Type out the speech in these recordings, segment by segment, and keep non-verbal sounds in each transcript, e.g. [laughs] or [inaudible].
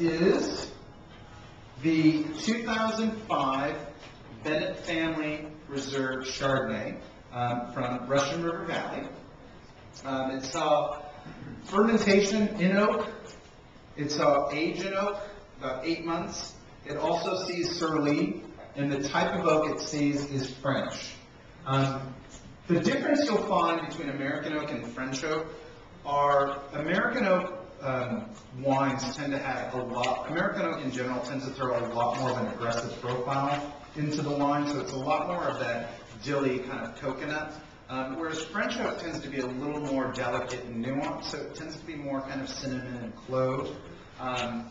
is the 2005 Bennett Family Reserve Chardonnay um, from Russian River Valley. Um, it saw fermentation in oak. It saw age in oak, about eight months. It also sees sur lie, and the type of oak it sees is French. Um, the difference you'll find between American oak and French oak are American oak um, wines tend to have a lot, American oak in general tends to throw a lot more of an aggressive profile into the wine, so it's a lot more of that dilly kind of coconut. Um, whereas French oak tends to be a little more delicate and nuanced, so it tends to be more kind of cinnamon and clove. Um,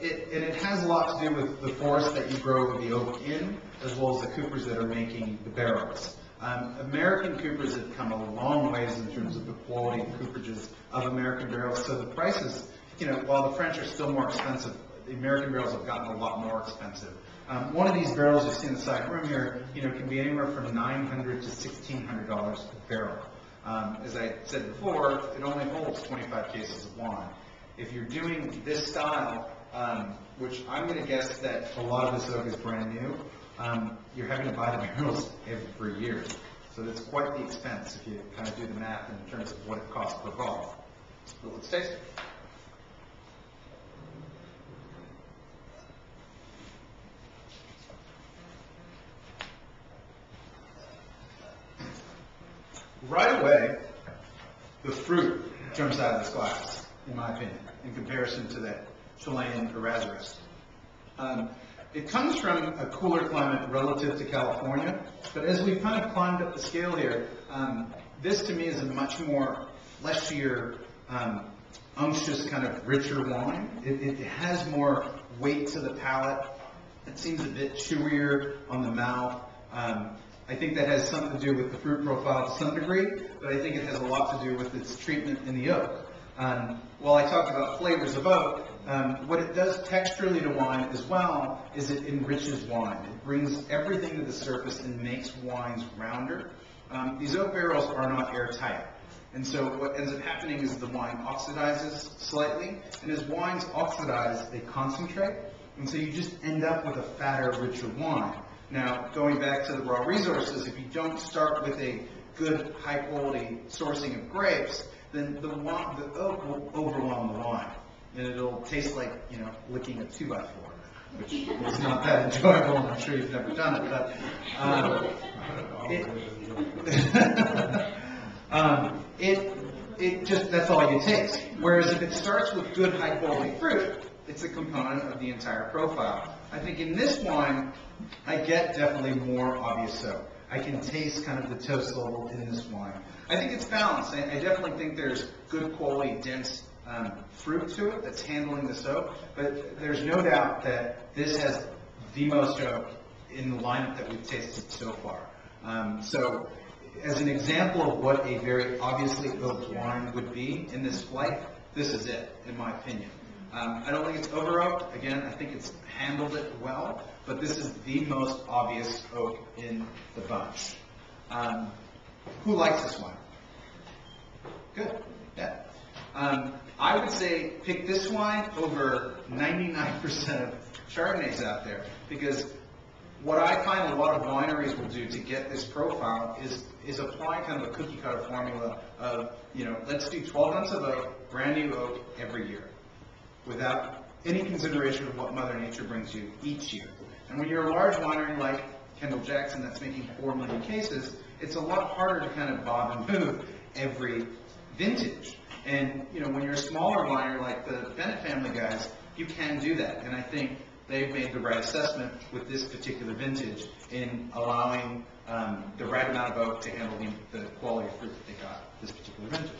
it, and it has a lot to do with the forest that you grow the oak in, as well as the coopers that are making the barrels. Um, American coopers have come a long ways in terms of the quality of cooperages of American barrels. So the prices, you know, while the French are still more expensive, the American barrels have gotten a lot more expensive. Um, one of these barrels you see in the side room here, you know, can be anywhere from 900 to 1600 dollars a barrel. Um, as I said before, it only holds 25 cases of wine. If you're doing this style, um, which I'm going to guess that a lot of this oak is brand new, um, you're having to buy the barrels every year. So that's quite the expense if you kind of do the math in terms of what it costs per bottle. But let's taste it. Right away, the fruit jumps out of this glass, in my opinion, in comparison to that Chilean Erasmus. Um, it comes from a cooler climate relative to California, but as we've kind of climbed up the scale here, um, this to me is a much more fleshier, um, unctuous, kind of richer wine. It, it has more weight to the palate. It seems a bit chewier on the mouth. Um, I think that has something to do with the fruit profile to some degree, but I think it has a lot to do with its treatment in the oak. Um, while I talked about flavors of oak, um, what it does texturally to wine as well is it enriches wine. It brings everything to the surface and makes wines rounder. Um, these oak barrels are not airtight. And so what ends up happening is the wine oxidizes slightly, and as wines oxidize, they concentrate, and so you just end up with a fatter, richer wine. Now, going back to the raw resources, if you don't start with a good, high-quality sourcing of grapes, then the, wine, the oak will overwhelm the wine and it'll taste like, you know, licking a two by four, which is not that enjoyable, I'm sure you've never done it, but, um, it, [laughs] um, it, it just, that's all you taste. Whereas if it starts with good, high quality fruit, it's a component of the entire profile. I think in this wine, I get definitely more obvious so. I can taste kind of the toast level in this wine. I think it's balanced. I definitely think there's good quality, dense um, fruit to it that's handling the soap, but there's no doubt that this has the most oak in the lineup that we've tasted so far. Um, so, as an example of what a very obviously oaked wine would be in this flight, this is it, in my opinion. Um, I don't think it's over oaked. Again, I think it's handled it well, but this is the most obvious oak in the bunch. Um, who likes this wine? Good. Yeah. Um, I would say pick this wine over 99% of Chardonnays out there because what I find a lot of wineries will do to get this profile is is apply kind of a cookie cutter formula of, you know, let's do 12 months of oak, brand new oak every year without any consideration of what Mother Nature brings you each year. And when you're a large winery like Kendall Jackson that's making 4 million cases, it's a lot harder to kind of bob and move every vintage. And, you know, when you're a smaller winery like the Bennett family guys, you can do that. And I think they've made the right assessment with this particular vintage in allowing um, the right amount of oak to handle the, the quality of fruit that they got this particular vintage.